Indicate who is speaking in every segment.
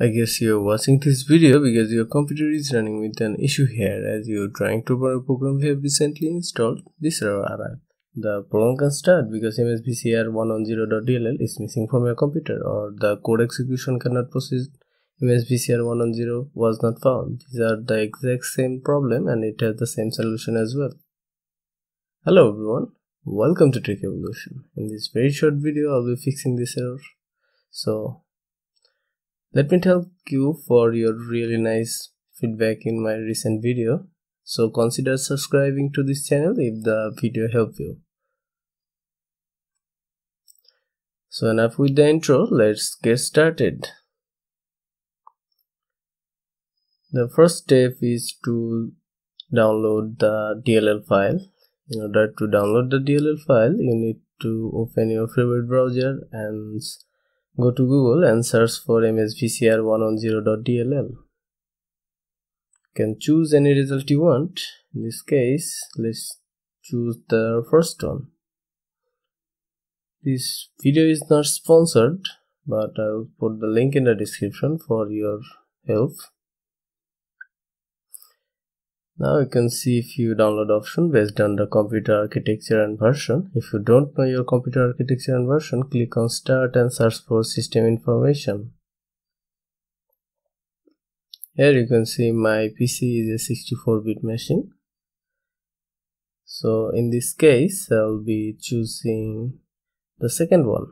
Speaker 1: I guess you're watching this video because your computer is running with an issue here as you're trying to run a program we have recently installed this error. The program can start because msvcr110.dll is missing from your computer or the code execution cannot proceed msvcr110 was not found. These are the exact same problem and it has the same solution as well. Hello everyone, welcome to Tech Evolution. In this very short video I'll be fixing this error. So let me thank you for your really nice feedback in my recent video. So consider subscribing to this channel if the video helped you. So enough with the intro, let's get started. The first step is to download the DLL file. In order to download the DLL file, you need to open your favorite browser and Go to Google and search for msvcr110.dll. You can choose any result you want. In this case, let's choose the first one. This video is not sponsored, but I'll put the link in the description for your help. Now you can see a few download option based on the computer architecture and version. If you don't know your computer architecture and version, click on start and search for system information. Here you can see my PC is a 64-bit machine. So in this case, I'll be choosing the second one.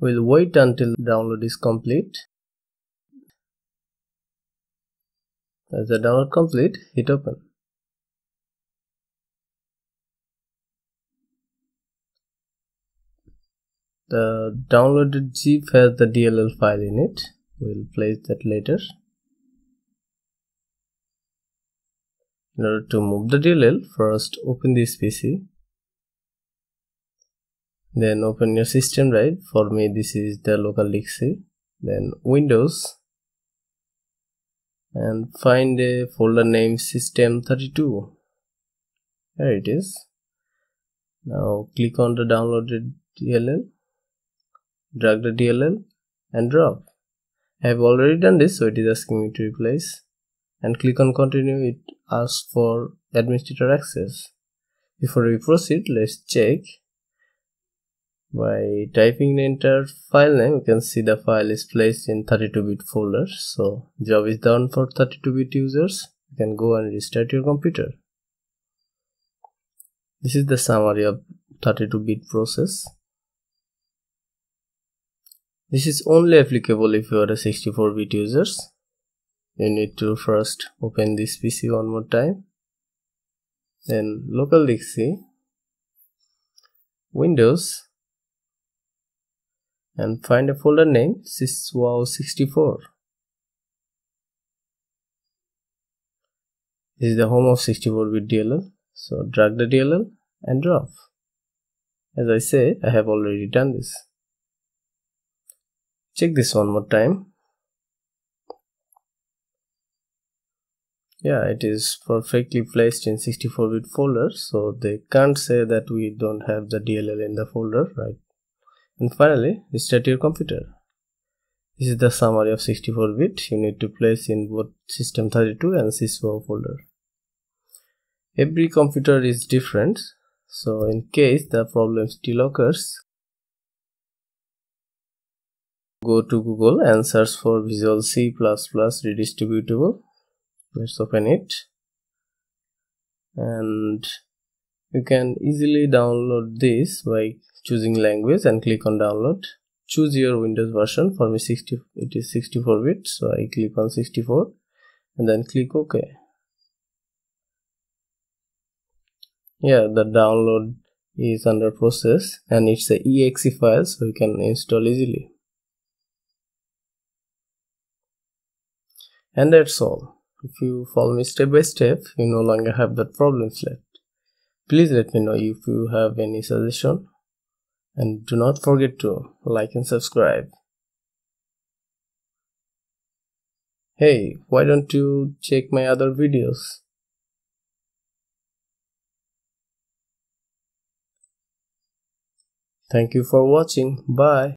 Speaker 1: We'll wait until download is complete As the download complete, hit open. The downloaded zip has the DLL file in it. We'll place that later. In order to move the DLL, first open this PC. Then open your system drive. For me, this is the local C. Then Windows and find a folder named system32. There it is. Now click on the downloaded DLL drag the DLL and drop. I have already done this so it is asking me to replace. And click on continue it asks for administrator access. Before we proceed let's check by typing the entire file name you can see the file is placed in 32-bit folder. So job is done for 32-bit users. You can go and restart your computer. This is the summary of 32-bit process. This is only applicable if you are a 64-bit users. You need to first open this pc one more time. Then local c windows and find a folder name syswow64 this is the home of 64-bit DLL so drag the DLL and drop as I say I have already done this. Check this one more time. Yeah it is perfectly placed in 64-bit folder so they can't say that we don't have the DLL in the folder right and finally, restart your computer. This is the summary of 64-bit you need to place in both system32 and syswow folder. Every computer is different, so in case the problem still occurs, go to Google and search for Visual C++ redistributable. Let's open it. And you can easily download this by choosing language and click on download. Choose your windows version. For me 60 it is 64 bit so i click on 64 and then click ok. Yeah the download is under process and it's a exe file so you can install easily. And that's all. If you follow me step by step you no longer have that problems left please let me know if you have any suggestion and do not forget to like and subscribe. Hey, why don't you check my other videos? thank you for watching bye